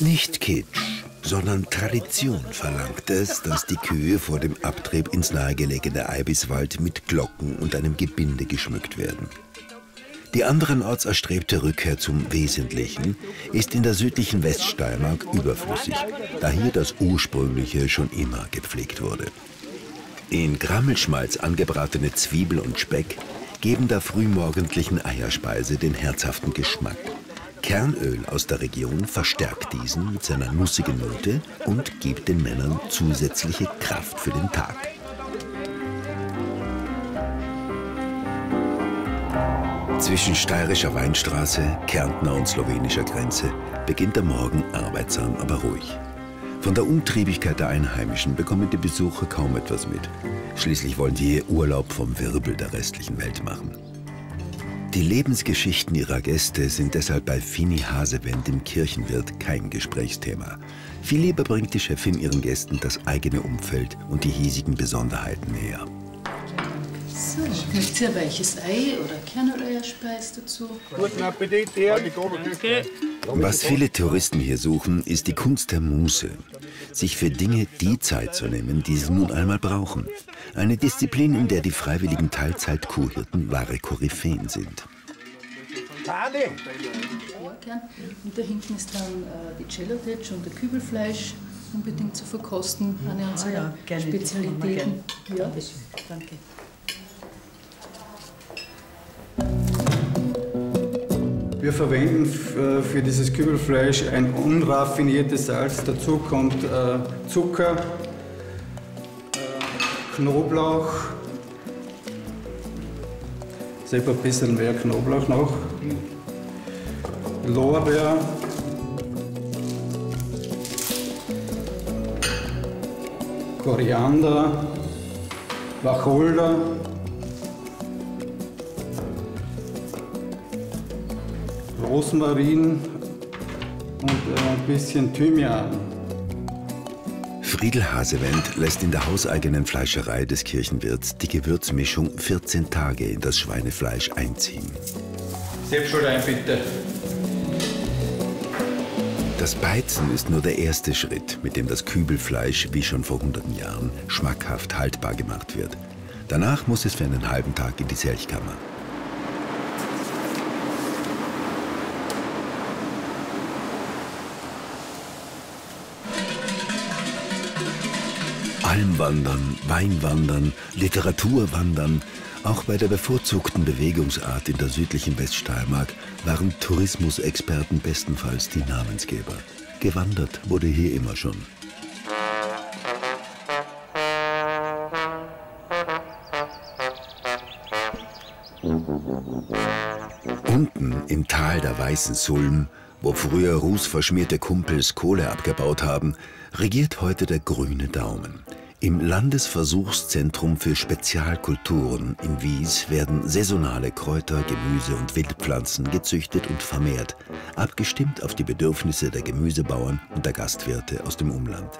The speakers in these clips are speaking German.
Nicht Kitsch, sondern Tradition verlangt es, dass die Kühe vor dem Abtrieb ins nahegelegene Eibiswald mit Glocken und einem Gebinde geschmückt werden. Die anderenorts erstrebte Rückkehr zum Wesentlichen ist in der südlichen Weststeiermark überflüssig, da hier das Ursprüngliche schon immer gepflegt wurde. In Grammelschmalz angebratene Zwiebel und Speck geben der frühmorgendlichen Eierspeise den herzhaften Geschmack. Kernöl aus der Region verstärkt diesen mit seiner nussigen Note und gibt den Männern zusätzliche Kraft für den Tag. Zwischen steirischer Weinstraße, Kärntner und slowenischer Grenze beginnt der Morgen arbeitsam, aber ruhig. Von der Umtriebigkeit der Einheimischen bekommen die Besucher kaum etwas mit. Schließlich wollen die hier Urlaub vom Wirbel der restlichen Welt machen. Die Lebensgeschichten ihrer Gäste sind deshalb bei Fini Hasewend im Kirchenwirt kein Gesprächsthema. Viel lieber bringt die Chefin ihren Gästen das eigene Umfeld und die hiesigen Besonderheiten näher. So, möchtet ihr weiches Ei oder Kerneierspeis dazu? Guten Appetit, dir. Was viele Touristen hier suchen, ist die Kunst der Muße. Sich für Dinge die Zeit zu nehmen, die sie nun einmal brauchen. Eine Disziplin, in der die freiwilligen Teilzeit-Kuhhirten wahre Koryphäen sind. Und da hinten ist dann äh, die Celotetsch und der Kübelfleisch unbedingt zu verkosten. Eine unserer Ah ja, Spezialitäten. Ja, Danke. Wir verwenden f- für dieses Kübelfleisch ein unraffiniertes Salz. Dazu kommt äh, Zucker, äh, Knoblauch, selber ein bisschen mehr Knoblauch noch, Lorbeer, Koriander, Wacholder, Rosmarin und äh, ein bisschen Thymian. Friedel Hasewend lässt in der hauseigenen Fleischerei des Kirchenwirts die Gewürzmischung 14 Tage in das Schweinefleisch einziehen. Selbstschuldein bitte. Das Beizen ist nur der erste Schritt, mit dem das Kübelfleisch, wie schon vor hunderten Jahren, schmackhaft haltbar gemacht wird. Danach muss es für einen halben Tag in die Selchkammer. Almwandern, Weinwandern, Literaturwandern, auch bei der bevorzugten Bewegungsart in der südlichen Weststeiermark waren Tourismusexperten bestenfalls die Namensgeber. Gewandert wurde hier immer schon. Unten im Tal der Weißen Sulm, wo früher rußverschmierte Kumpels Kohle abgebaut haben, regiert heute der grüne Daumen. Im Landesversuchszentrum für Spezialkulturen in Wies werden saisonale Kräuter, Gemüse und Wildpflanzen gezüchtet und vermehrt, abgestimmt auf die Bedürfnisse der Gemüsebauern und der Gastwirte aus dem Umland.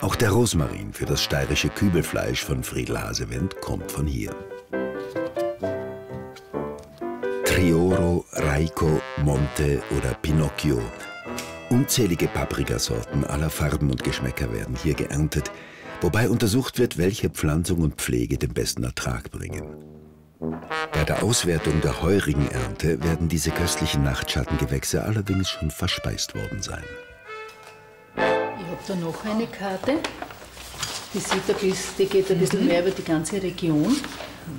Auch der Rosmarin für das steirische Kübelfleisch von Friedel Hasewend kommt von hier. Trioro, Raiko, Monte oder Pinocchio. Unzählige Paprikasorten aller Farben und Geschmäcker werden hier geerntet, wobei untersucht wird, welche Pflanzung und Pflege den besten Ertrag bringen. Bei der Auswertung der heurigen Ernte werden diese köstlichen Nachtschattengewächse allerdings schon verspeist worden sein. Ich habe da noch eine Karte. Die, sieht ein bisschen, die geht ein bisschen mehr über die ganze Region.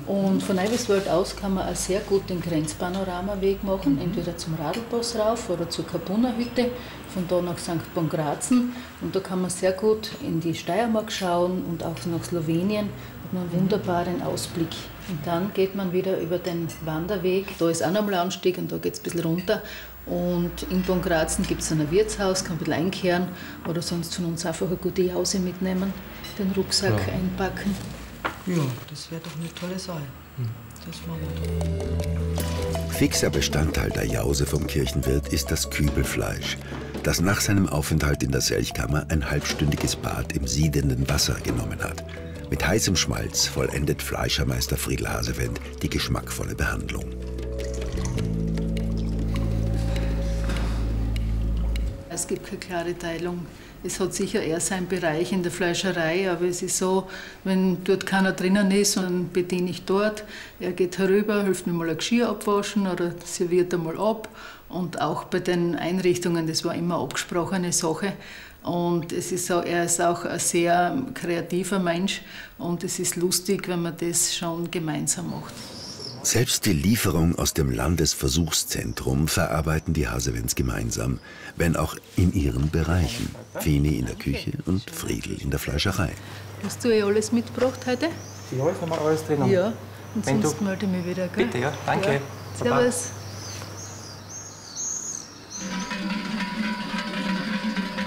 Und von Eiweißwald aus kann man auch sehr gut den Grenzpanoramaweg machen, entweder zum Radlpass rauf oder zur Kapuna-Hütte, von da nach St. Bongrazen. Und da kann man sehr gut in die Steiermark schauen und auch nach Slowenien. Hat man einen wunderbaren Ausblick Und dann geht man wieder über den Wanderweg. Da ist auch noch ein Anstieg und da geht es ein bisschen runter. Und in Bongrazen gibt es ein Wirtshaus, kann ein bisschen einkehren oder sonst von uns einfach eine gute Jause mitnehmen, den Rucksack ja. einpacken. Ja, das wäre doch eine tolle Sache. Das machen wir Fixer Bestandteil der Jause vom Kirchenwirt ist das Kübelfleisch, das nach seinem Aufenthalt in der Selchkammer ein halbstündiges Bad im siedenden Wasser genommen hat. Mit heißem Schmalz vollendet Fleischermeister Friedel Hasewend die geschmackvolle Behandlung. Es gibt keine klare Teilung. Es hat sicher eher seinen Bereich in der Fleischerei, aber es ist so, wenn dort keiner drinnen ist, dann bediene ich dort. Er geht herüber, hilft mir mal ein Geschirr abwaschen oder serviert einmal ab. Und auch bei den Einrichtungen, das war immer abgesprochene Sache. Und es ist auch, er ist auch ein sehr kreativer Mensch und es ist lustig, wenn man das schon gemeinsam macht. Selbst die Lieferung aus dem Landesversuchszentrum verarbeiten die Hasewens gemeinsam, wenn auch in ihren Bereichen. Fini in der Küche und Friedel in der Fleischerei. Hast du eh alles mitgebracht heute? Ja, ich habe alles drin. Ja, und wenn sonst du... melde ich mich wieder. Gell? Bitte, ja, danke. Ja. Servus.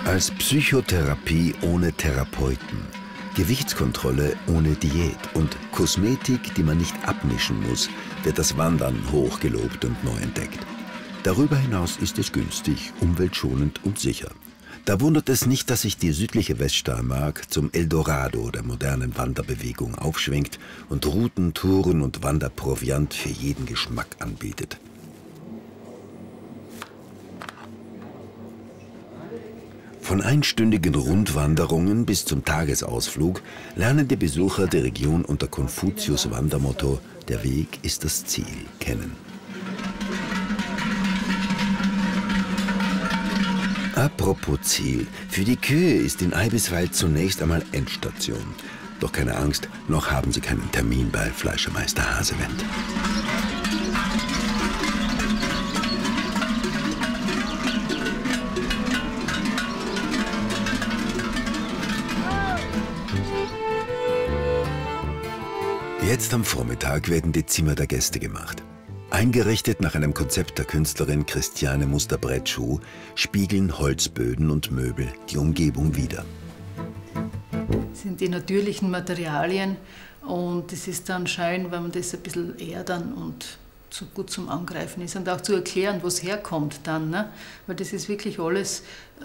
Als Psychotherapie ohne Therapeuten Gewichtskontrolle ohne Diät und Kosmetik, die man nicht abmischen muss, wird das Wandern hochgelobt und neu entdeckt. Darüber hinaus ist es günstig, umweltschonend und sicher. Da wundert es nicht, dass sich die südliche Weststeiermark zum Eldorado der modernen Wanderbewegung aufschwingt und Routen, Touren und Wanderproviant für jeden Geschmack anbietet. Von einstündigen Rundwanderungen bis zum Tagesausflug lernen die Besucher der Region unter Konfuzius Wandermotto Der Weg ist das Ziel kennen. Apropos Ziel. Für die Kühe ist in Eibiswald zunächst einmal Endstation. Doch keine Angst, noch haben sie keinen Termin bei Fleischermeister Hasewend. Jetzt am Vormittag werden die Zimmer der Gäste gemacht. Eingerichtet nach einem Konzept der Künstlerin Christiane Muster-Bretschuh spiegeln Holzböden und Möbel die Umgebung wider. Das sind die natürlichen Materialien und es ist dann schön, wenn man das ein bisschen erdern und so gut zum Angreifen ist und auch zu erklären, wo es herkommt dann. Ne? Weil das ist wirklich alles, äh,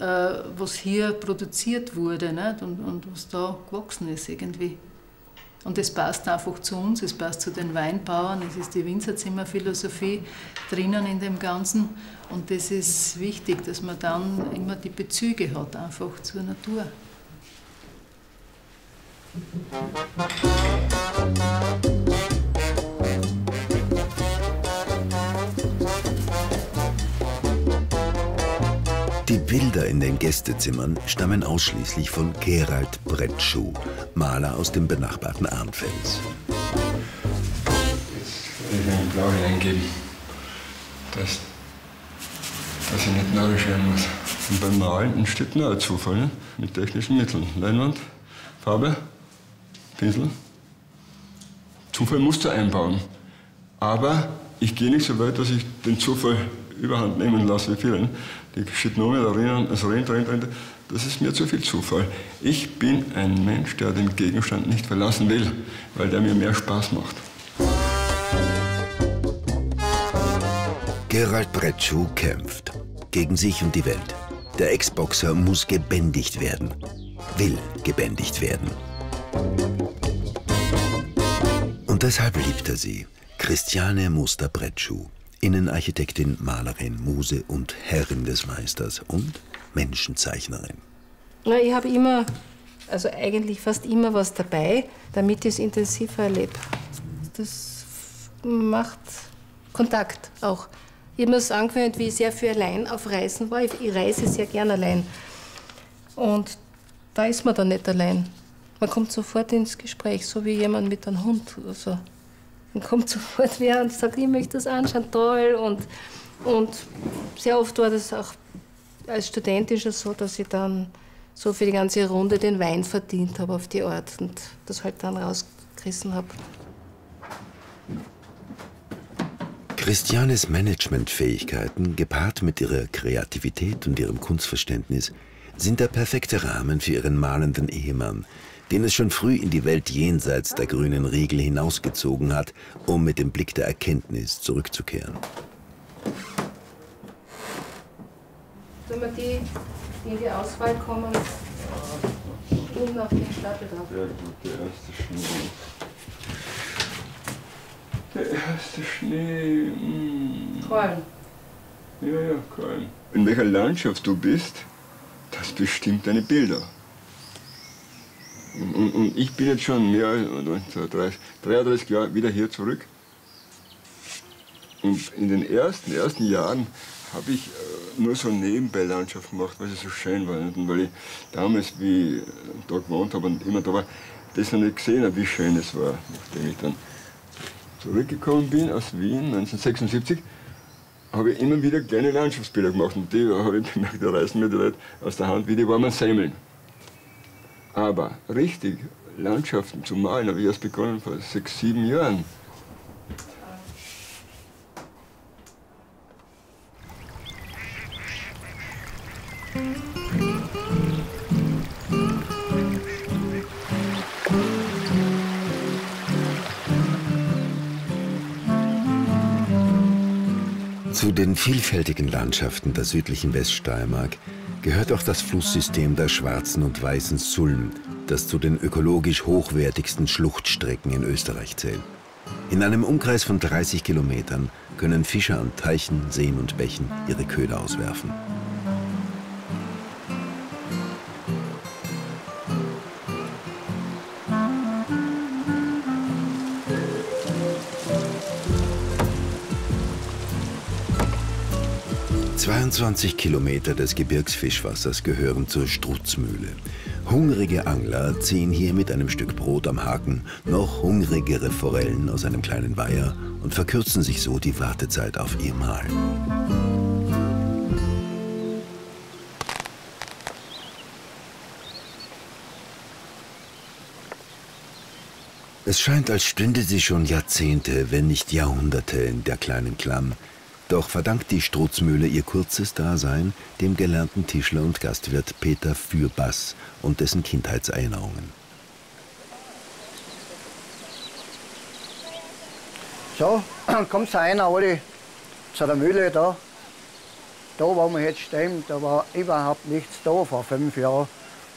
was hier produziert wurde ne? und, und was da gewachsen ist irgendwie. Und es passt einfach zu uns, es passt zu den Weinbauern, es ist die Winzerzimmerphilosophie drinnen in dem Ganzen. Und das ist wichtig, dass man dann immer die Bezüge hat, einfach zur Natur. Die Bilder in den Gästezimmern stammen ausschließlich von Gerald Brettschuh, Maler aus dem benachbarten Arnfels. Jetzt will ich einen Blau hineingeben, dass, dass ich nicht nachschreiben muss. Und beim Malen entsteht nur ein Zufall, ne? mit technischen Mitteln. Leinwand, Farbe, Pinsel. Zufall musst du einbauen. Aber ich gehe nicht so weit, dass ich den Zufall überhand nehmen lasse wie vielen die Schitnome da drinnen, also rein, rein, rein, das ist mir zu viel Zufall. Ich bin ein Mensch, der den Gegenstand nicht verlassen will, weil der mir mehr Spaß macht. Gerald Bretschuh kämpft gegen sich und die Welt. Der Ex-Boxer muss gebändigt werden, will gebändigt werden. Und deshalb liebt er sie, Christiane Muster-Bretschuh. Innenarchitektin, Malerin, Muse und Herrin des Meisters und Menschenzeichnerin. Na, ich habe immer, also eigentlich fast immer was dabei, damit ich es intensiver erlebe. Das macht Kontakt auch. Ich habe mir das angewöhnt, wie ich sehr viel allein auf Reisen war. Ich reise sehr gern allein. Und da ist man dann nicht allein. Man kommt sofort ins Gespräch, so wie jemand mit einem Hund. Also dann kommt sofort wer und sagt, ich möchte das anschauen, toll. Und, und sehr oft war das auch als Studentin schon so, dass ich dann so für die ganze Runde den Wein verdient habe auf die Art und das halt dann rausgerissen habe. Christianes Managementfähigkeiten, gepaart mit ihrer Kreativität und ihrem Kunstverständnis, sind der perfekte Rahmen für ihren malenden Ehemann, den es schon früh in die Welt jenseits der grünen Riegel hinausgezogen hat, um mit dem Blick der Erkenntnis zurückzukehren. Wenn wir die, die in die Auswahl kommen, unten auf den Stapel drauf. Sehr gut, der erste Schnee. Der erste Schnee. Mm. Korn. Ja, ja, Karl. In welcher Landschaft du bist, das bestimmt deine Bilder. Und, und, ich bin jetzt schon mehr als 30, 33 Jahre wieder hier zurück. Und in den ersten, ersten Jahren habe ich äh, nur so Nebenbeilandschaft gemacht, weil sie so schön war. Und weil ich damals, wie ich da gewohnt habe und immer da war, das noch nicht gesehen habe, wie schön es war. Nachdem ich dann zurückgekommen bin aus Wien 1976, habe ich immer wieder kleine Landschaftsbilder gemacht. Und die habe ich gemerkt, da reißen mir die Leute aus der Hand wie die warmen Semmeln. Aber richtig Landschaften zu malen habe ich erst begonnen vor sechs, sieben Jahren. Zu den vielfältigen Landschaften der südlichen Weststeiermark gehört auch das Flusssystem der Schwarzen und Weißen Sulm, das zu den ökologisch hochwertigsten Schluchtstrecken in Österreich zählt. In einem Umkreis von 30 Kilometern können Fischer an Teichen, Seen und Bächen ihre Köder auswerfen. »22 Kilometer des Gebirgsfischwassers gehören zur Strutzmühle. Hungrige Angler ziehen hier mit einem Stück Brot am Haken noch hungrigere Forellen aus einem kleinen Weiher und verkürzen sich so die Wartezeit auf ihr Mahl. Es scheint, als stünde sie schon Jahrzehnte, wenn nicht Jahrhunderte in der kleinen Klamm. Doch verdankt die Strutzmühle ihr kurzes Dasein dem gelernten Tischler und Gastwirt Peter Fürbass und dessen Kindheitserinnerungen. So, kommt einer alle zu der Mühle da. Da, wo wir jetzt stehen, da war überhaupt nichts da vor fünf Jahren.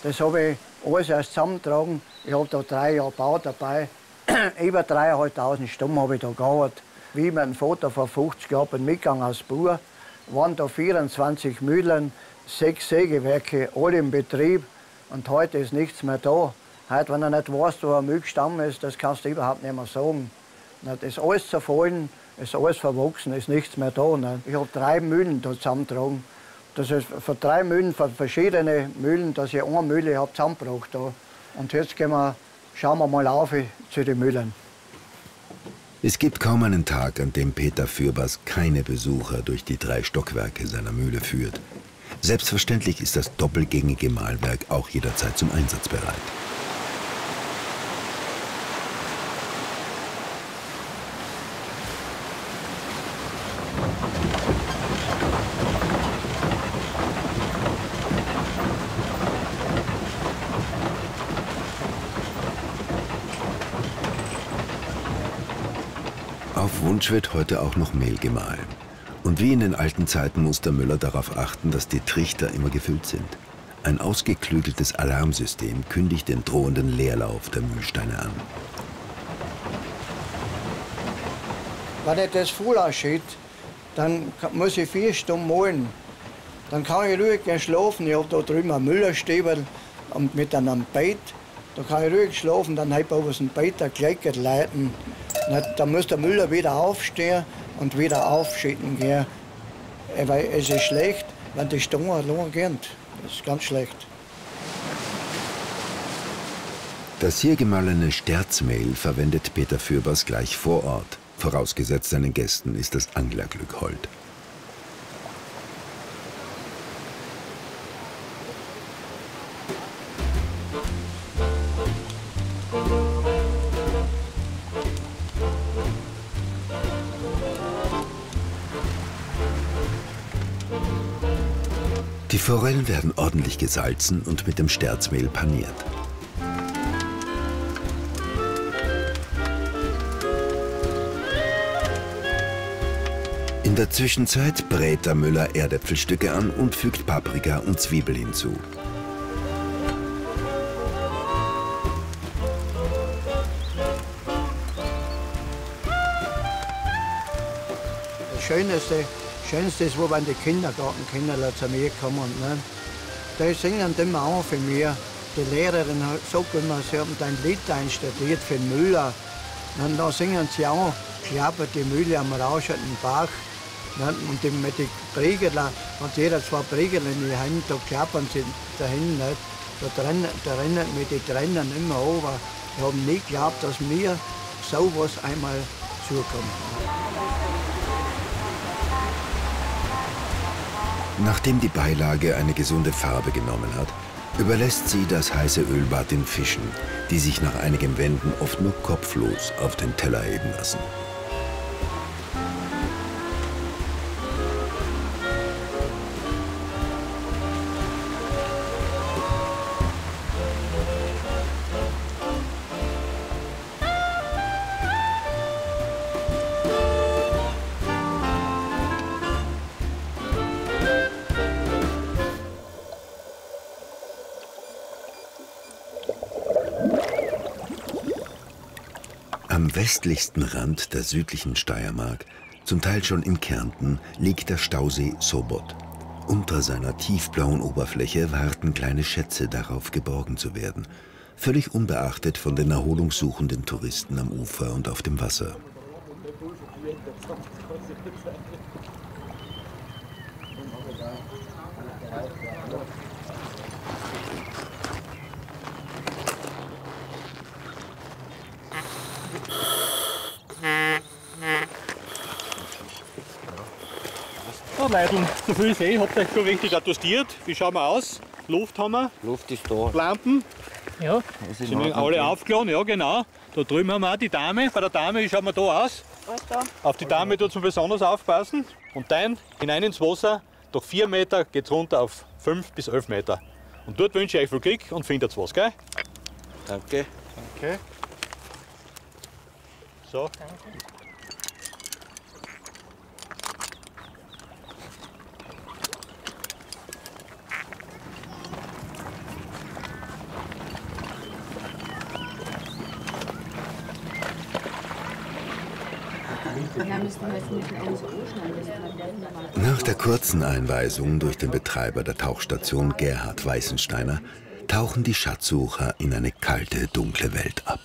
Das habe ich alles erst zusammengetragen. Ich habe da drei Jahre Bau dabei. Über 3.500 Stunden habe ich da gearbeitet. Wie mein Vater vor 50 Jahren mitgegangen als Bauer, waren da 24 Mühlen, sechs Sägewerke, alle im Betrieb. Und heute ist nichts mehr da. Heute, wenn du nicht weißt, wo ein gestanden ist, das kannst du überhaupt nicht mehr sagen. Das ist alles zerfallen, ist alles verwachsen, ist nichts mehr da. Ich habe drei Mühlen da zusammengetragen. Das ist für drei Mühlen, für verschiedene Mühlen, dass ich eine Mühle habe zusammengebracht. Da. Und jetzt gehen wir, schauen wir mal auf zu den Mühlen. Es gibt kaum einen Tag, an dem Peter Fürbass keine Besucher durch die drei Stockwerke seiner Mühle führt. Selbstverständlich ist das doppelgängige Mahlwerk auch jederzeit zum Einsatz bereit. Auf Wunsch wird heute auch noch Mehl gemahlen. Und wie in den alten Zeiten muss der Müller darauf achten, dass die Trichter immer gefüllt sind. Ein ausgeklügeltes Alarmsystem kündigt den drohenden Leerlauf der Mühlsteine an. Wenn ich das voll aussieht, dann muss ich vier Stunden malen. Dann kann ich ruhig gehen schlafen. Ich habe da drüben einen Müllerstäbel und mit einem Bett. Da kann ich ruhig schlafen, dann habe ich aus dem Bett ein Kleid leiten. Dann muss der Müller wieder aufstehen und wieder aufschütten gehen. Äh, Weil es ist schlecht, wenn die Stange allein gehen. Das ist ganz schlecht. Das hier gemahlene Sterzmehl verwendet Peter Fürbass gleich vor Ort. Vorausgesetzt seinen Gästen ist das Anglerglück hold. Forellen werden ordentlich gesalzen und mit dem Sterzmehl paniert. In der Zwischenzeit brät der Müller Erdäpfelstücke an und fügt Paprika und Zwiebel hinzu. Das Schönste, Schönste ist, wo wenn die Kindergartenkinder zu mir kommen. Ne? Die singen immer auch für mich. Die Lehrerin gesagt immer, sie haben ein Lied einstudiert für Müller. Und da singen sie auch, klappert die Mühle am rauschenden Bach. Ne? Und die, mit den Briegerler, und jeder zwei Briegerler in die Hand, da klappern sie dahin. Nicht? Da, trennen, da rennen mit den Trennern immer over. Die haben nie geglaubt, dass mir sowas einmal zukommt. Nachdem die Beilage eine gesunde Farbe genommen hat, überlässt sie das heiße Ölbad den Fischen, die sich nach einigem Wenden oft nur kopflos auf den Teller heben lassen. Am westlichsten Rand der südlichen Steiermark, zum Teil schon in Kärnten, liegt der Stausee Sobot. Unter seiner tiefblauen Oberfläche warten kleine Schätze darauf geborgen zu werden, völlig unbeachtet von den erholungssuchenden Touristen am Ufer und auf dem Wasser. So, Leute, so viel See, habt ihr euch schon richtig adjustiert. Wie schauen wir aus? Luft haben wir, Luft ist da. Lampen, Ja. sind alle aufgeladen, ja genau. Da drüben haben wir auch die Dame. Bei der Dame, wie schauen wir da aus? Auf die Dame tut man besonders aufpassen. Und dann hinein ins Wasser, durch 4 Meter geht es runter auf 5 bis 11 Meter. Und dort wünsche ich euch viel Glück und findet was, gell? Danke. Okay. So. Nach der kurzen Einweisung durch den Betreiber der Tauchstation Gerhard Weißensteiner tauchen die Schatzsucher in eine kalte, dunkle Welt ab.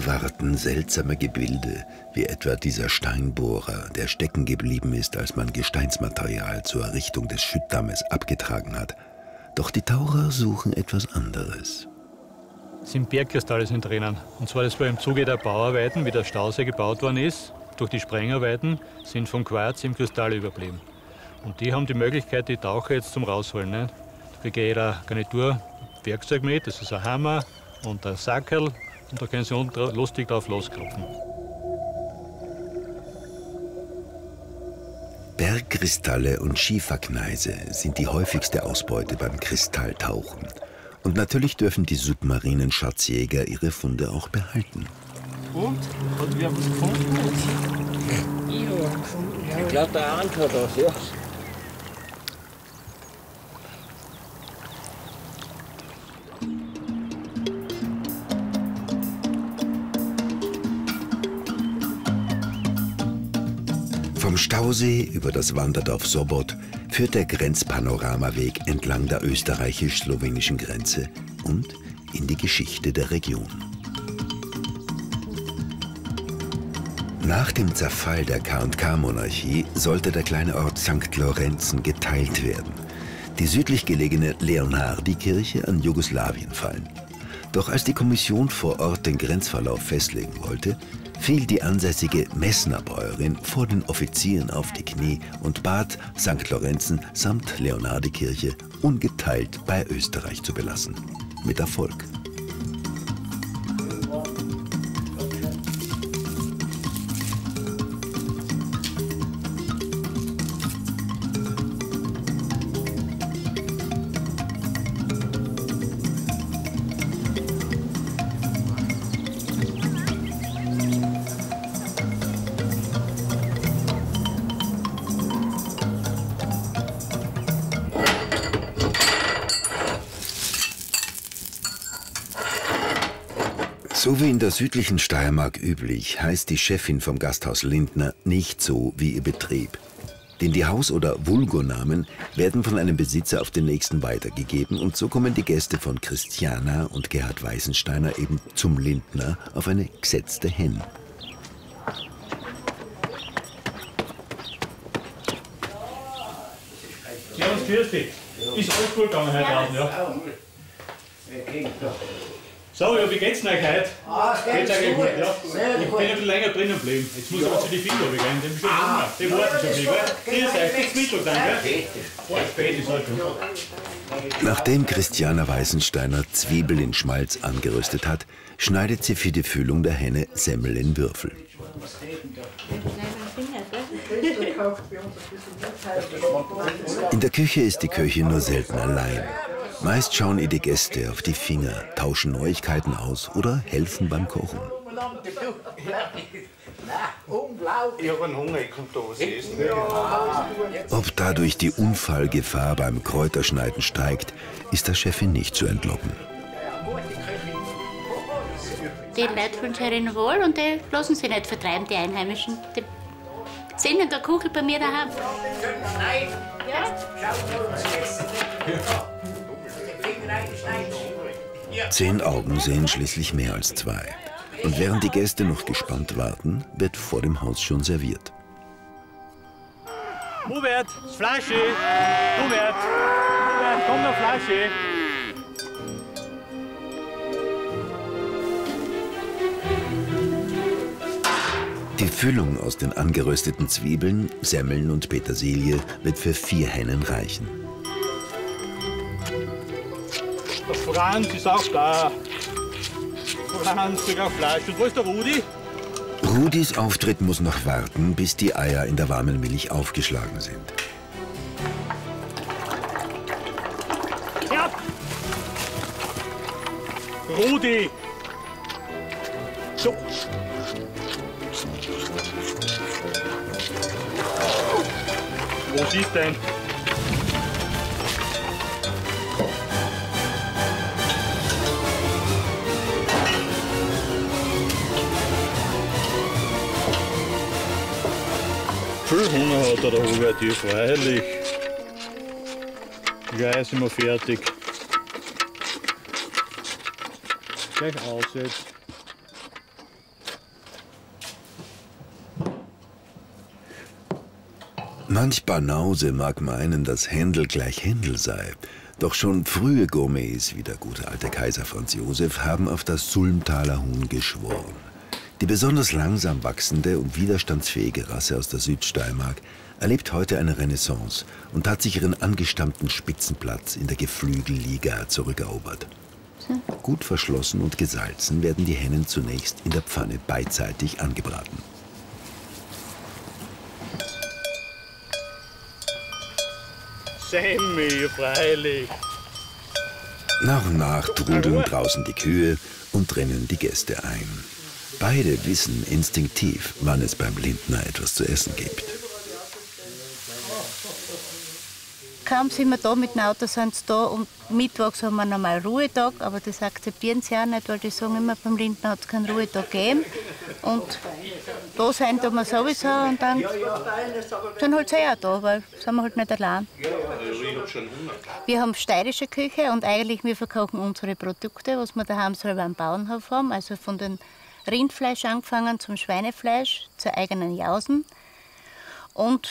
Hier warten seltsame Gebilde, wie etwa dieser Steinbohrer, der stecken geblieben ist, als man Gesteinsmaterial zur Errichtung des Schüttdammes abgetragen hat. Doch die Taucher suchen etwas anderes. sind Bergkristalle sind drinnen. Und zwar das war im Zuge der Bauarbeiten, wie der Stausee gebaut worden ist. Durch die Sprengarbeiten sind von Quarz im Kristalle überblieben. Und die haben die Möglichkeit, die Taucher jetzt zum Rausholen. Ne? Da kriegt jeder Garnitur Werkzeug mit, das ist ein Hammer und ein Sackerl. Und da können sie unten dra- lustig drauf losklopfen. Bergkristalle und Schiefergneise sind die häufigste Ausbeute beim Kristalltauchen. Und natürlich dürfen die submarinen Schatzjäger ihre Funde auch behalten. Und? Hat wer was gefunden? Ja, Ich glaube, der Arndt hat das, ja. Stausee über das Wanderdorf Sobot führt der Grenzpanoramaweg entlang der österreichisch-slowenischen Grenze und in die Geschichte der Region. Nach dem Zerfall der K&K-Monarchie sollte der kleine Ort St. Lorenzen geteilt werden. Die südlich gelegene Leonhardi-Kirche an Jugoslawien fallen. Doch als die Kommission vor Ort den Grenzverlauf festlegen wollte, fiel die ansässige Messner Bäuerin vor den Offizieren auf die Knie und bat St. Lorenzen samt Leonhardi-Kirche ungeteilt bei Österreich zu belassen. Mit Erfolg. Der südlichen Steiermark üblich, heißt die Chefin vom Gasthaus Lindner nicht so wie ihr Betrieb. Denn die Haus- oder Vulgonamen werden von einem Besitzer auf den nächsten weitergegeben und so kommen die Gäste von Christiana und Gerhard Weißensteiner eben zum Lindner auf eine gesetzte Hen. Servus, grüß dich. Ist alles gut gegangen heute Abend, ja? So, ja, wie geht's denn euch heute? Ah, Geht's eigentlich gut. ja? Sehr Ich bin ein bisschen länger drinnen geblieben. Jetzt muss ich aber zu den Finger gehen, Hunger. Die warten schon viel, gell? Grüß euch, dann, gell? Oh, spät ist halt schon. Nachdem Christiana Weißensteiner Zwiebel in Schmalz angeröstet hat, schneidet sie für die Füllung der Henne Semmel in Würfel. In der Küche ist die Köchin nur selten allein. Meist schauen ihr die Gäste auf die Finger, tauschen Neuigkeiten aus oder helfen beim Kochen. Ich habe einen Hunger, ich komme da was essen. Ob dadurch die Unfallgefahr beim Kräuterschneiden steigt, ist der Chefin nicht zu entlocken. Die Leute fühlen sich darin wohl und die lassen sich nicht vertreiben, die Einheimischen. Die sind in der Kugel bei mir daheim. Zehn Augen sehen schließlich mehr als zwei. Und während die Gäste noch gespannt warten, wird vor dem Haus schon serviert. Hubert, Flasche! Hubert! Hubert, komm noch Flasche! Die Füllung aus den angerösteten Zwiebeln, Semmeln und Petersilie wird für vier Hennen reichen. Franz ist auch da. Franz auch Fleisch. Und wo ist der Rudi? Rudis Auftritt muss noch warten, bis die Eier in der warmen Milch aufgeschlagen sind. Ja! Rudi! So. Wo ist denn? Viel Hunger hat er, der Hubert, hier freilich. Gleich sind wir fertig. Gleich aus jetzt. Manch Banause mag meinen, dass Händel gleich Händel sei. Doch schon frühe Gourmets wie der gute alte Kaiser Franz Josef haben auf das Sulmtaler Huhn geschworen. Die besonders langsam wachsende und widerstandsfähige Rasse aus der Südsteiermark erlebt heute eine Renaissance und hat sich ihren angestammten Spitzenplatz in der Geflügelliga zurückerobert. Gut verschlossen und gesalzen werden die Hennen zunächst in der Pfanne beidseitig angebraten. Sammy, freilich. Nach und nach trudeln draußen die Kühe und trennen die Gäste ein. Beide wissen instinktiv, wann es beim Lindner etwas zu essen gibt. Kaum sind wir da mit dem Auto, sind sie da und mittwochs haben wir normal Ruhetag, aber das akzeptieren sie auch nicht, weil die sagen immer, beim Lindner hat es keinen Ruhetag gegeben. Und da tun wir sowieso und dann sind halt sie auch da, weil sind wir halt nicht allein. Wir haben steirische Küche und eigentlich wir verkaufen unsere Produkte, was wir daheim selber am Bauernhof haben, also von den Rindfleisch angefangen zum Schweinefleisch, zur eigenen Jausen. Und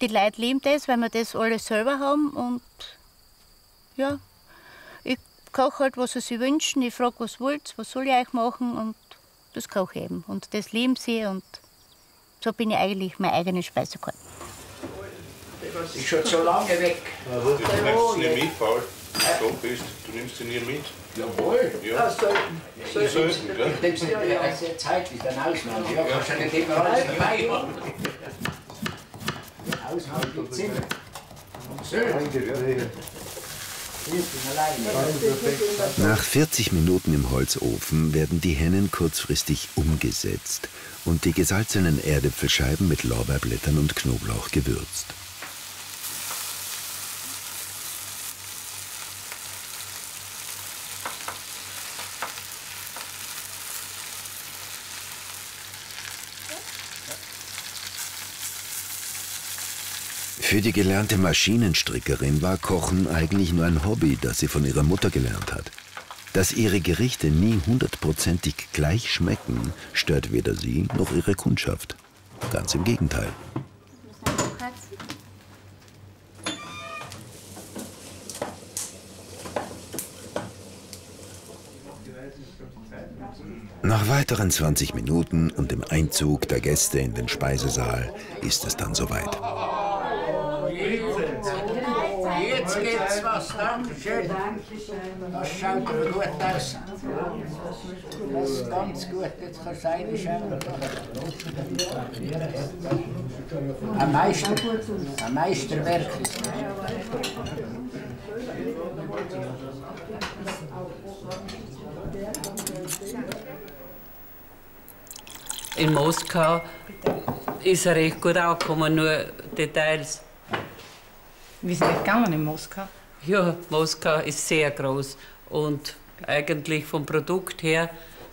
die Leute lieben das, weil wir das alles selber haben und ja, ich koche halt, was sie sich wünschen. Ich frage, was wollt was soll ich euch machen und das koche ich eben. Und das lieben sie und so bin ich eigentlich meine eigene Speisekarte. ist schon so lange weg. Du nimmst sie nicht mit, Paul. Du bist, du nimmst sie nie mit. Jawohl. Ja. Ja, sollten. Die sollten, gell? Sind wir ja sehr zeitlich dann ausnehmen. Ja, kannst du nicht immer alles dabei haben. Ich bin alleine. Nach 40 Minuten im Holzofen werden die Hennen kurzfristig umgesetzt und die gesalzenen Erdäpfelscheiben mit Lorbeerblättern und Knoblauch gewürzt. Für die gelernte Maschinenstrickerin war Kochen eigentlich nur ein Hobby, das sie von ihrer Mutter gelernt hat. Dass ihre Gerichte nie hundertprozentig gleich schmecken, stört weder sie noch ihre Kundschaft. Ganz im Gegenteil. Nach weiteren 20 Minuten und dem Einzug der Gäste in den Speisesaal ist es dann soweit. Jetzt geht's was, Dankeschön. Das schaut aber gut aus. Das ist ganz gut. Jetzt kannst du reinschauen. Ein Meister, ein Meisterwerk. In Moskau ist er recht gut angekommen, nur Details. Wie ist es gegangen in Moskau? Ja, Moskau ist sehr groß und eigentlich vom Produkt her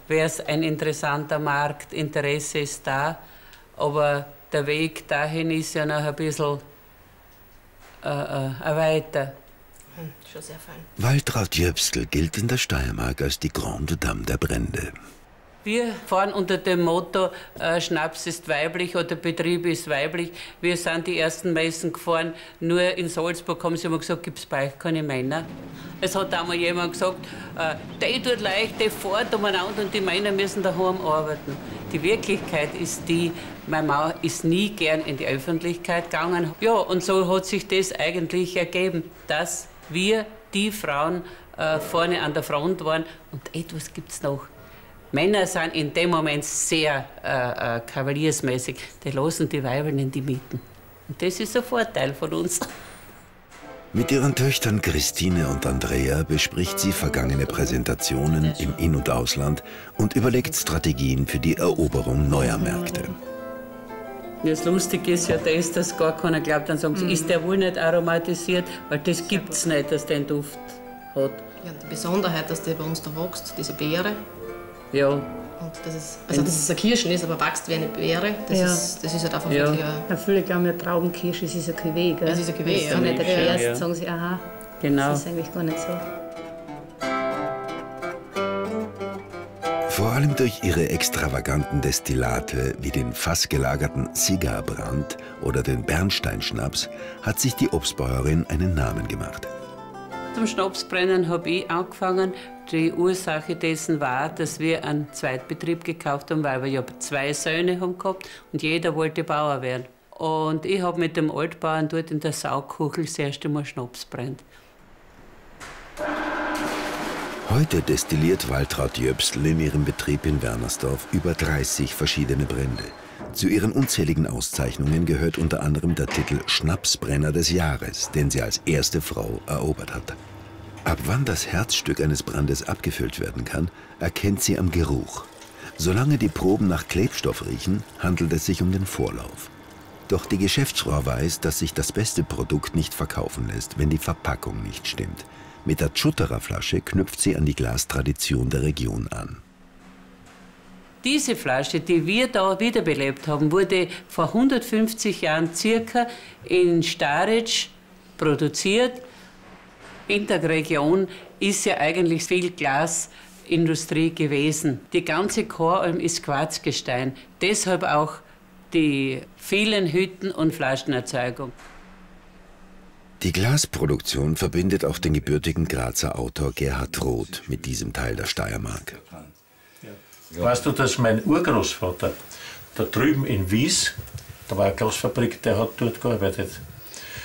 wäre es ein interessanter Markt, Interesse ist da, aber der Weg dahin ist ja noch ein bisschen äh, äh, weiter. Hm, schon sehr fein. Waltraud Jöpstel gilt in der Steiermark als die Grande Dame der Brände. Wir fahren unter dem Motto, äh, Schnaps ist weiblich oder Betrieb ist weiblich. Wir sind die ersten Messen gefahren. Nur in Salzburg haben sie immer gesagt, gibt es bei euch keine Männer. Es hat einmal jemand gesagt, äh, die tut leicht, die fährt umeinander und die Männer müssen daheim arbeiten. Die Wirklichkeit ist die, meine Mama ist nie gern in die Öffentlichkeit gegangen. Ja, und so hat sich das eigentlich ergeben, dass wir, die Frauen, äh, vorne an der Front waren und etwas gibt es noch. Männer sind in dem Moment sehr äh, äh, kavaliersmäßig. Die lassen die Weiber in die Mieten. Und das ist ein Vorteil von uns. Mit ihren Töchtern Christine und Andrea bespricht sie vergangene Präsentationen im In- und Ausland und überlegt Strategien für die Eroberung neuer Märkte. Das Lustige ist ja das, dass gar keiner glaubt, dann sagen sie, Mhm. ist der wohl nicht aromatisiert? Weil das gibt es nicht, dass der einen Duft hat. Ja, die Besonderheit, dass der bei uns da wächst, diese Beere. Ja. Und das ist, also dass es eine Kirschen ist, aber wächst wie eine Beere, das, Ja. ist, das ist halt einfach Ja. wirklich ein Ja, viele glauben ja Traubenkirsche, es ist ein Cuvée, gell? Ja, es ist ein Cuvée, Wenn du ja. nicht Ja, erklärst, ja. sagen sie, aha, Genau. das ist eigentlich gar nicht so. Vor allem durch ihre extravaganten Destillate wie den fassgelagerten Sigarbrand oder den Bernsteinschnaps hat sich die Obstbäuerin einen Namen gemacht. Zum Schnapsbrennen habe ich angefangen. Die Ursache dessen war, dass wir einen Zweitbetrieb gekauft haben, weil wir ja zwei Söhne haben gehabt und jeder wollte Bauer werden. Und ich habe mit dem Altbauern dort in der Saukuchel das erste Mal Schnaps brennt. Heute destilliert Waltraud Jöpsel in ihrem Betrieb in Wernersdorf über 30 verschiedene Brände. Zu ihren unzähligen Auszeichnungen gehört unter anderem der Titel Schnapsbrenner des Jahres, den sie als erste Frau erobert hat. Ab wann das Herzstück eines Brandes abgefüllt werden kann, erkennt sie am Geruch. Solange die Proben nach Klebstoff riechen, handelt es sich um den Vorlauf. Doch die Geschäftsfrau weiß, dass sich das beste Produkt nicht verkaufen lässt, wenn die Verpackung nicht stimmt. Mit der Tschutterer-Flasche knüpft sie an die Glastradition der Region an. Diese Flasche, die wir da wiederbelebt haben, wurde vor 150 Jahren circa in Staric produziert. In der Region ist ja eigentlich viel Glasindustrie gewesen. Die ganze Choralm ist Quarzgestein. Deshalb auch die vielen Hütten und Flaschenerzeugung. Die Glasproduktion verbindet auch den gebürtigen Grazer Autor Gerhard Roth mit diesem Teil der Steiermark. Weißt du, dass mein Urgroßvater da drüben in Wies, da war eine Glasfabrik, der hat dort gearbeitet.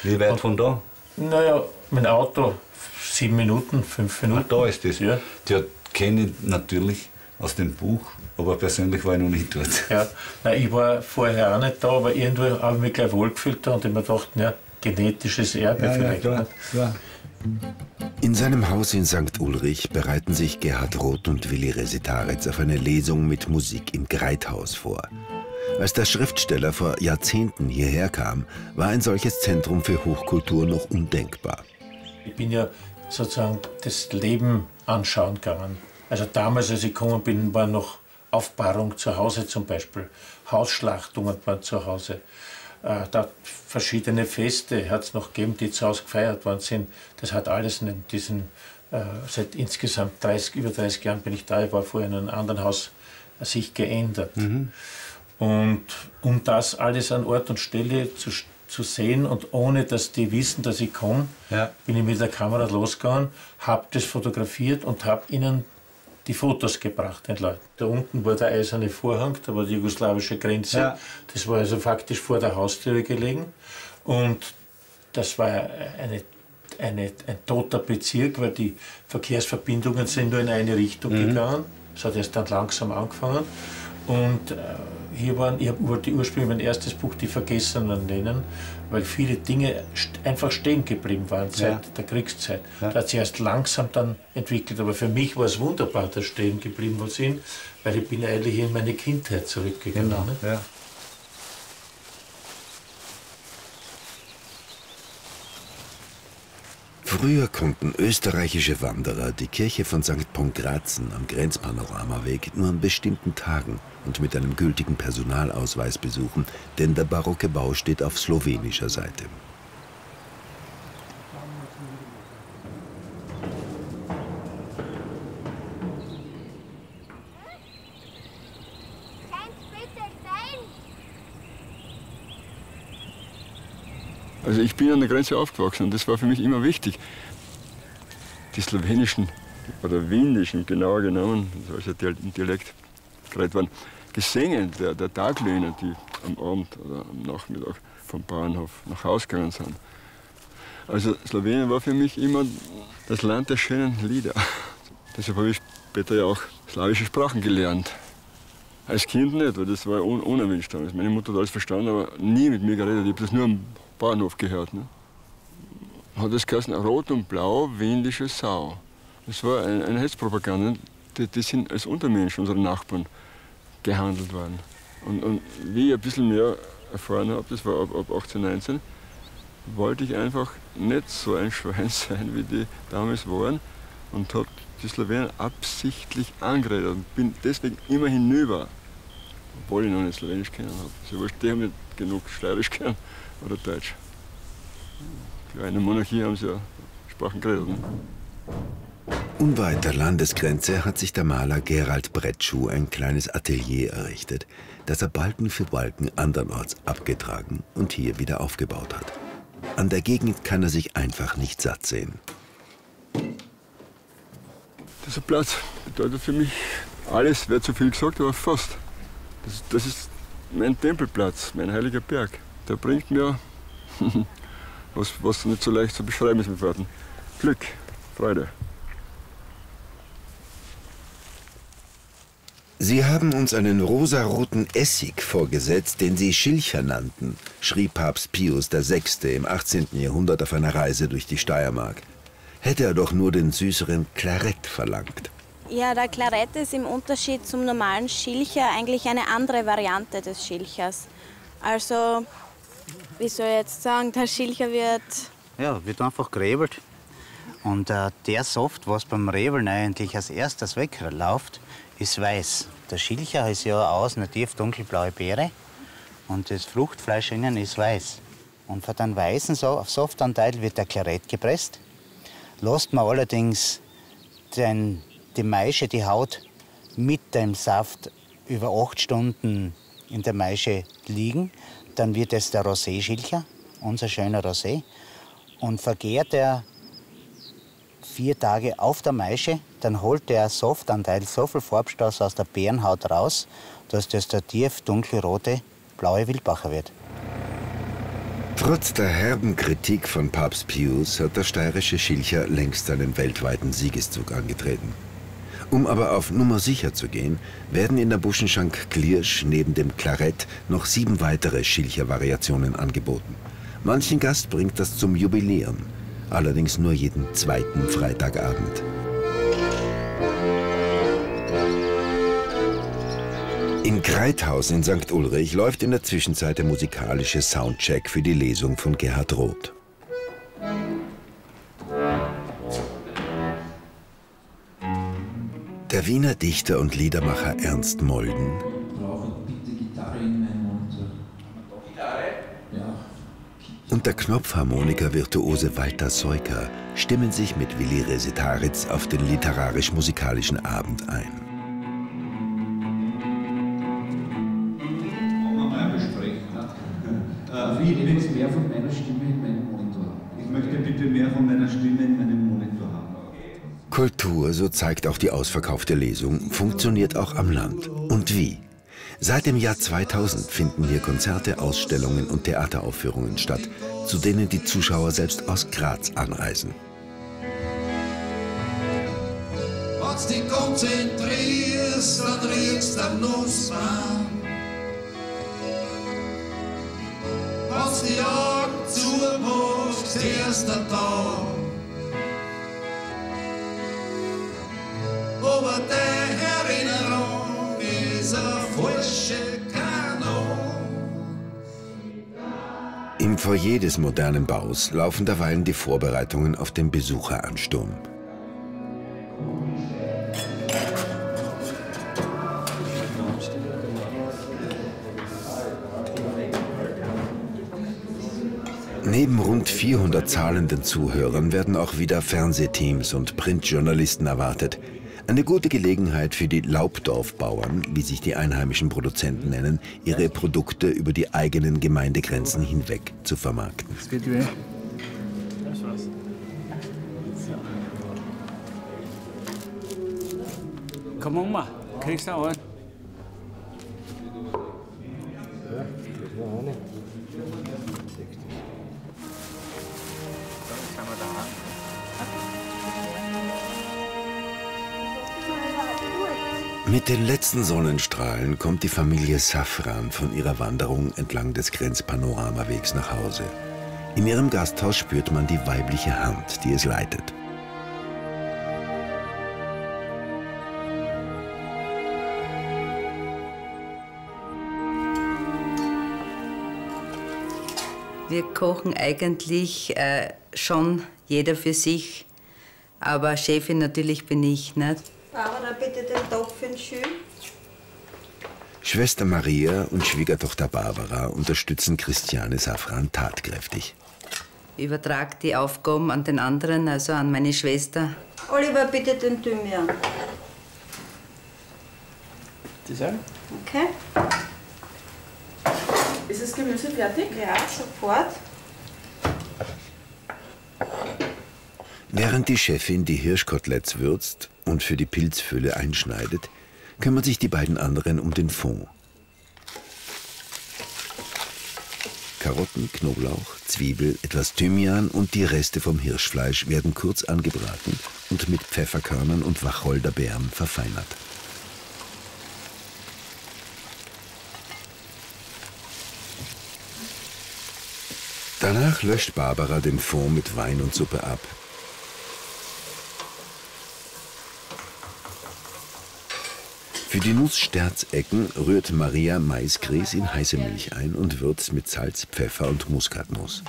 Wie weit von da? Naja, dem Auto sieben Minuten, fünf Minuten. Ach, da ist das. Ja. Ja, kenne ich natürlich aus dem Buch, aber persönlich war ich noch nicht dort. Ja, Nein, ich war vorher auch nicht da, aber irgendwo habe ich mich gleich wohlgefühlt da und ich mir gedacht, ja, genetisches Erbe Ja, ja, vielleicht. klar, nicht? klar. In seinem Haus in St. Ulrich bereiten sich Gerhard Roth und Willi Resitaritz auf eine Lesung mit Musik im Greithaus vor. Als der Schriftsteller vor Jahrzehnten hierher kam, war ein solches Zentrum für Hochkultur noch undenkbar. Ich bin ja sozusagen das Leben anschauen gegangen. Also damals, als ich gekommen bin, war noch Aufbahrung zu Hause zum Beispiel. Hausschlachtungen waren zu Hause. Äh, da verschiedene Feste hat es noch gegeben, die zu Hause gefeiert worden sind. Das hat alles in diesen, äh, seit insgesamt 30, über 30 Jahren bin ich da, ich war vorher in einem anderen Haus, äh, sich geändert. Und um das alles an Ort und Stelle zu, zu sehen und ohne dass die wissen, dass ich komme, bin ich mit der Kamera losgegangen, habe das fotografiert und habe ihnen die Fotos gebracht, den Leuten. Da unten war der eiserne Vorhang, da war die jugoslawische Grenze. Ja. Das war also faktisch vor der Haustüre gelegen. Und das war eine, eine, ein toter Bezirk, weil die Verkehrsverbindungen sind nur in eine Richtung Mhm. gegangen. Es hat erst dann langsam angefangen. Und äh, hier waren, ich wollte ursprünglich mein erstes Buch Die Vergessenen nennen, weil viele Dinge einfach stehen geblieben waren seit Ja. der Kriegszeit. Das hat sich erst langsam dann entwickelt. Aber für mich war es wunderbar, dass stehen geblieben was sind, weil ich bin eigentlich in meine Kindheit zurückgegangen. Genau, ne? ja. Früher konnten österreichische Wanderer die Kirche von St. Pongrazen am Grenzpanoramaweg nur an bestimmten Tagen und mit einem gültigen Personalausweis besuchen, denn der barocke Bau steht auf slowenischer Seite. Also ich bin an der Grenze aufgewachsen und das war für mich immer wichtig. Die slowenischen oder windischen, genauer genommen, das ist ja ein Dialekt geredet worden, Gesänge der, der Taglöhner, die am Abend oder am Nachmittag vom Bauernhof nach Hause gegangen sind. Also Slowenien war für mich immer das Land der schönen Lieder. Deshalb habe ich später ja auch slawische Sprachen gelernt. Als Kind nicht, weil das war un unerwünscht. Meine Mutter hat alles verstanden, aber nie mit mir geredet. Ich habe das nur am Bahnhof gehört. Ne? Hat das geheißen, rot und blau, wendische Sau. Das war ein, eine Hetzpropaganda. Die, die sind als Untermenschen, unsere Nachbarn, gehandelt worden. Und, und wie ich ein bisschen mehr erfahren habe, das war ab, ab 18, 19, wollte ich einfach nicht so ein Schwein sein, wie die damals waren. Und habe die Slowenen absichtlich angeredet und bin deswegen immer hinüber. Obwohl ich noch nicht Slowenisch kennen habe. Die haben nicht genug Steirisch kennen oder Deutsch. Für eine Monarchie haben sie ja Sprachen geredet. Ne? Unweit der Landesgrenze hat sich der Maler Gerald Brettschuh ein kleines Atelier errichtet, das er Balken für Balken andernorts abgetragen und hier wieder aufgebaut hat. An der Gegend kann er sich einfach nicht satt sehen. Dieser Platz bedeutet für mich alles, wäre zu viel gesagt, aber fast. Das, das ist mein Tempelplatz, mein heiliger Berg. Der bringt mir was, was nicht so leicht zu beschreiben ist mit Worten. Glück, Freude. Sie haben uns einen rosaroten Essig vorgesetzt, den Sie Schilcher nannten, schrieb Papst Pius VI. im 18. Jahrhundert auf einer Reise durch die Steiermark. Hätte er doch nur den süßeren Clarett verlangt. Ja, der Clarett ist im Unterschied zum normalen Schilcher eigentlich eine andere Variante des Schilchers. Also, wie soll ich jetzt sagen, der Schilcher wird Ja, wird einfach gerebelt. Und äh, der Saft, was beim Rebeln eigentlich als erstes wegläuft, ist weiß. Der Schilcher ist ja aus einer tief dunkelblaue Beere und das Fruchtfleisch innen ist weiß. Und von dem weißen Saftanteil wird der Clarett gepresst. Lässt man allerdings den, die Maische, die Haut mit dem Saft über acht Stunden in der Maische liegen, dann wird es der Rosé-Schilcher, unser schöner Rosé. Und vergärt er vier Tage auf der Maische, dann holt der Saftanteil so viel Farbstoff aus der Beerenhaut raus, dass das der tief dunkelrote, blaue Wildbacher wird. Trotz der herben Kritik von Papst Pius hat der steirische Schilcher längst seinen weltweiten Siegeszug angetreten. Um aber auf Nummer sicher zu gehen, werden in der Buschenschank Klirsch neben dem Klarett noch sieben weitere Schilcher-Variationen angeboten. Manchen Gast bringt das zum Jubiläum, allerdings nur jeden zweiten Freitagabend. In Kreithaus in St. Ulrich läuft in der Zwischenzeit der musikalische Soundcheck für die Lesung von Gerhard Roth. Der Wiener Dichter und Liedermacher Ernst Molden und der Knopfharmoniker-Virtuose Walter Seuker stimmen sich mit Willi Resetaritz auf den literarisch-musikalischen Abend ein. Kultur, so zeigt auch die ausverkaufte Lesung, funktioniert auch am Land. Und wie? Seit dem Jahr 2000 finden hier Konzerte, Ausstellungen und Theateraufführungen statt, zu denen die Zuschauer selbst aus Graz anreisen. Als die konzentrierst, dann riechst du am Nussbaum. Als die Augen zumachst, erst der Tag. Im Foyer des modernen Baus laufen derweilen die Vorbereitungen auf den Besucheransturm. Neben rund 400 zahlenden Zuhörern werden auch wieder Fernsehteams und Printjournalisten erwartet. Eine gute Gelegenheit für die Laubdorfbauern, wie sich die einheimischen Produzenten nennen, ihre Produkte über die eigenen Gemeindegrenzen hinweg zu vermarkten. Komm Oma, kriegst du auch? Mit den letzten Sonnenstrahlen kommt die Familie Safran von ihrer Wanderung entlang des Grenzpanoramawegs nach Hause. In ihrem Gasthaus spürt man die weibliche Hand, die es leitet. Wir kochen eigentlich äh, schon jeder für sich, aber Chefin natürlich bin ich. Nicht? Barbara, bitte Topf in Schön. Schwester Maria und Schwiegertochter Barbara unterstützen Christiane Safran tatkräftig. Ich übertrage die Aufgaben an den anderen, also an meine Schwester. Oliver, bitte den Thymian. Auch? Okay. Ist das Gemüse fertig? Ja, sofort. Während die Chefin die Hirschkoteletts würzt und für die Pilzfülle einschneidet, kümmern sich die beiden anderen um den Fond. Karotten, Knoblauch, Zwiebel, etwas Thymian und die Reste vom Hirschfleisch werden kurz angebraten und mit Pfefferkörnern und Wacholderbeeren verfeinert. Danach löscht Barbara den Fond mit Wein und Suppe ab. Für die Nusssterzecken rührt Maria Maisgrieß in heiße Milch ein und würzt mit Salz, Pfeffer und Muskatnuss.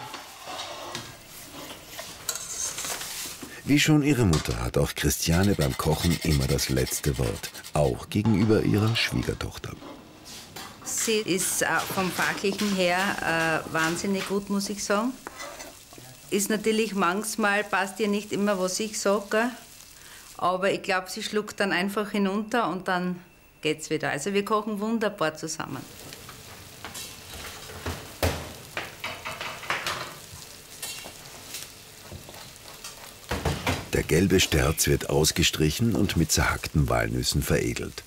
Wie schon ihre Mutter hat auch Christiane beim Kochen immer das letzte Wort, auch gegenüber ihrer Schwiegertochter. Sie ist äh, vom Fachlichen her äh, wahnsinnig gut, muss ich sagen. Ist natürlich manchmal, passt ihr nicht immer, was ich sage, aber ich glaube, sie schluckt dann einfach hinunter und dann geht's wieder. Also wir kochen wunderbar zusammen. Der gelbe Sterz wird ausgestrichen und mit zerhackten Walnüssen veredelt.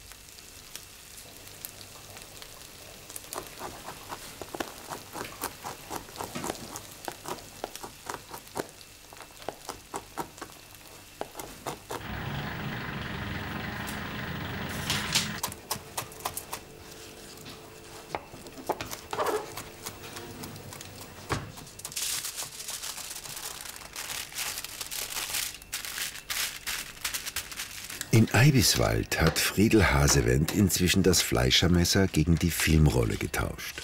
In Eibiswald hat Friedel Hasewend inzwischen das Fleischermesser gegen die Filmrolle getauscht.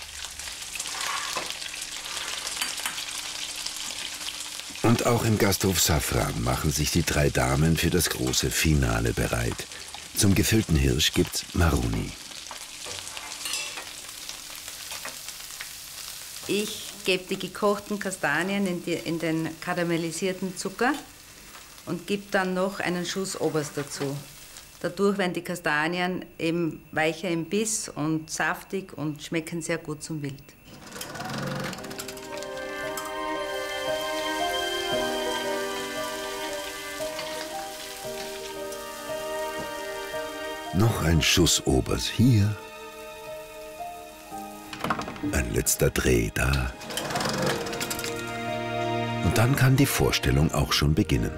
Und auch im Gasthof Safran machen sich die drei Damen für das große Finale bereit. Zum gefüllten Hirsch gibt's Maruni. Ich gebe die gekochten Kastanien in, die, in den karamellisierten Zucker und gebe dann noch einen Schuss Oberst dazu. Dadurch werden die Kastanien eben weicher im Biss und saftig und schmecken sehr gut zum Wild. Noch ein Schuss Obers hier. Ein letzter Dreh da. Und dann kann die Vorstellung auch schon beginnen.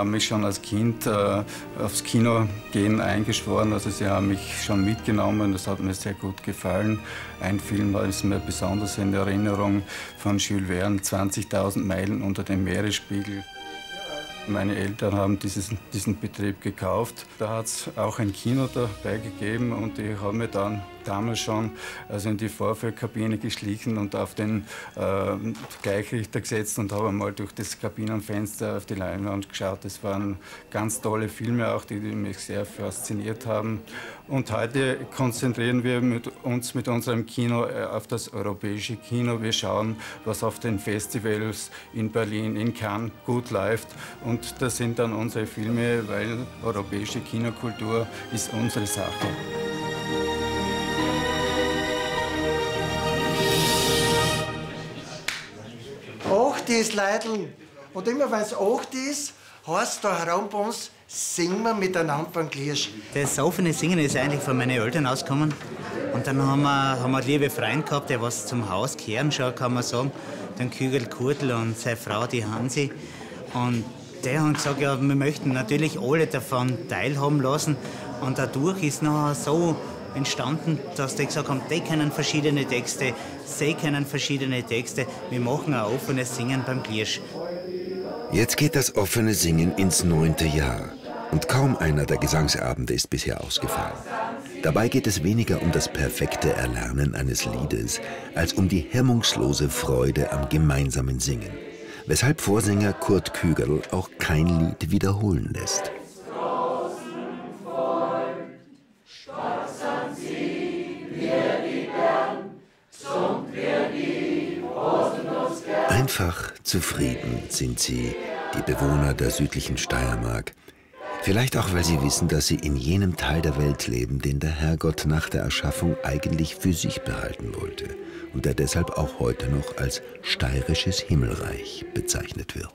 Haben mich schon als Kind äh, aufs Kino gehen eingeschworen. Also sie haben mich schon mitgenommen. Das hat mir sehr gut gefallen. Ein Film war es mir besonders in Erinnerung von Jules Verne, 20.000 Meilen unter dem Meeresspiegel. Meine Eltern haben dieses, diesen Betrieb gekauft. Da hat es auch ein Kino dabei gegeben und ich habe mir dann damals schon also in die Vorführkabine geschlichen und auf den äh, Gleichrichter gesetzt und habe einmal durch das Kabinenfenster auf die Leinwand geschaut. Das waren ganz tolle Filme auch, die mich sehr fasziniert haben. Und heute konzentrieren wir mit uns mit unserem Kino äh, auf das europäische Kino. Wir schauen, was auf den Festivals in Berlin, in Cannes gut läuft. Und das sind dann unsere Filme, weil europäische Kinokultur ist unsere Sache. Ist Leideln. Und immer wenn es acht ist, heißt da herum bei uns, singen wir miteinander beim Klirsch. Das offene Singen ist eigentlich von meinen Eltern ausgekommen. Und dann haben wir, haben wir einen lieben Freund gehabt, der was zum Haus kehren schaut, kann man sagen. Den Kügel Kurtl und seine Frau, die Hansi. Und der hat gesagt, ja, wir möchten natürlich alle davon teilhaben lassen. Und dadurch ist nachher so entstanden, dass die gesagt haben, die kennen verschiedene Texte, sie kennen verschiedene Texte. Wir machen ein offenes Singen beim Klirsch. Jetzt geht das offene Singen ins neunte Jahr. Und kaum einer der Gesangsabende ist bisher ausgefallen. Dabei geht es weniger um das perfekte Erlernen eines Liedes, als um die hemmungslose Freude am gemeinsamen Singen. Weshalb Vorsänger Kurt Kügerl auch kein Lied wiederholen lässt. Einfach zufrieden sind sie, die Bewohner der südlichen Steiermark. Vielleicht auch, weil sie wissen, dass sie in jenem Teil der Welt leben, den der Herrgott nach der Erschaffung eigentlich für sich behalten wollte und der deshalb auch heute noch als steirisches Himmelreich bezeichnet wird.